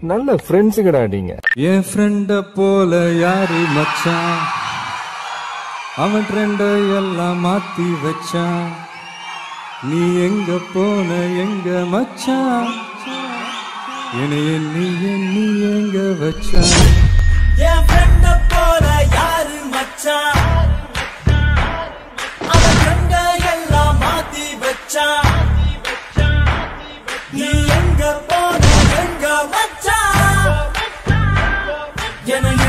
நல்ல ஃப்ரெண்ட்ஸுங்கடா நீங்க. என் ஃப்ரெண்ட போல யாரு மச்சான் அவன் ட்ரெண்ட எல்லாம் மாத்தி வச்சான் நீ எங்க போன எங்க மச்சான் என்னைய நீ நீ எங்க வச்சான் என் ஃப்ரெண்ட Yeah, no.